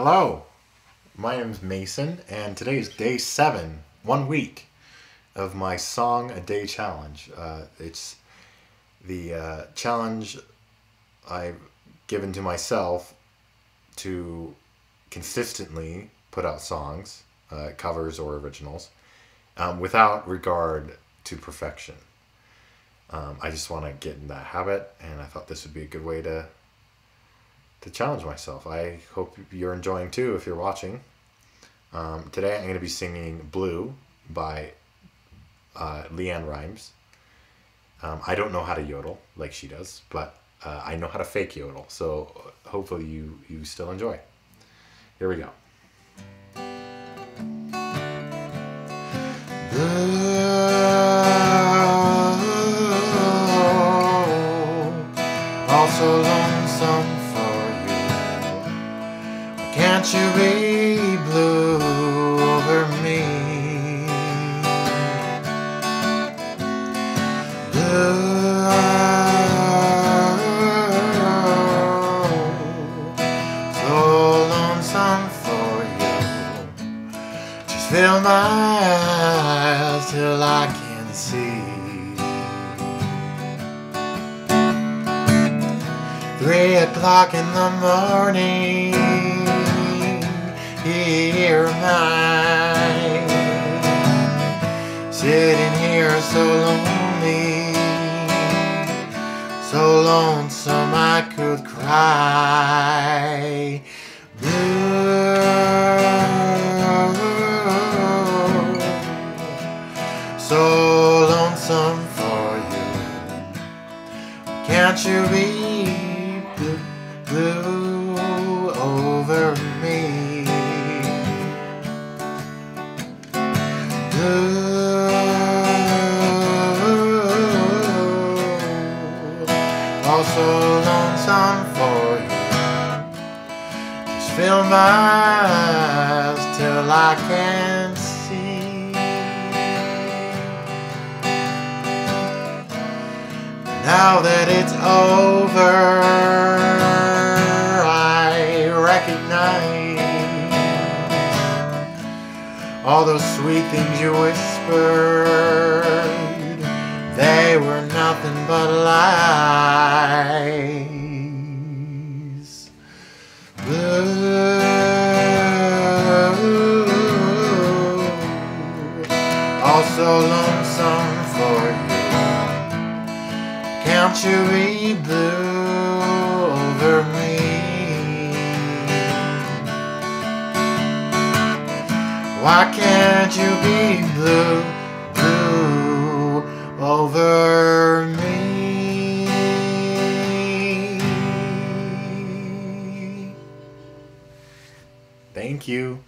Hello, my name is Mason, and today is day seven, one week of my Song a Day challenge. Uh, it's the uh, challenge I've given to myself to consistently put out songs, uh, covers or originals, um, without regard to perfection. Um, I just want to get in that habit, and I thought this would be a good way to to challenge myself. I hope you're enjoying too if you're watching. Um, today I'm going to be singing Blue by uh, LeAnn Rimes. Um, I don't know how to yodel like she does, but uh, I know how to fake yodel, so hopefully you, you still enjoy. Here we go. Blue, also lonesome can't you be blue over me? Blue, so lonesome for you. Just fill my eyes till I can see. Three o'clock in the morning here am Sitting here so lonely So lonesome I could cry. Blue So lonesome for you. Can't you be Also lonesome for you. Just fill my eyes till I can see. Now that it's over all those sweet things you whispered, they were nothing but lies. Blue, also lonesome for you. Can't you be blue over me? Why can't you be blue, blue over me? Thank you.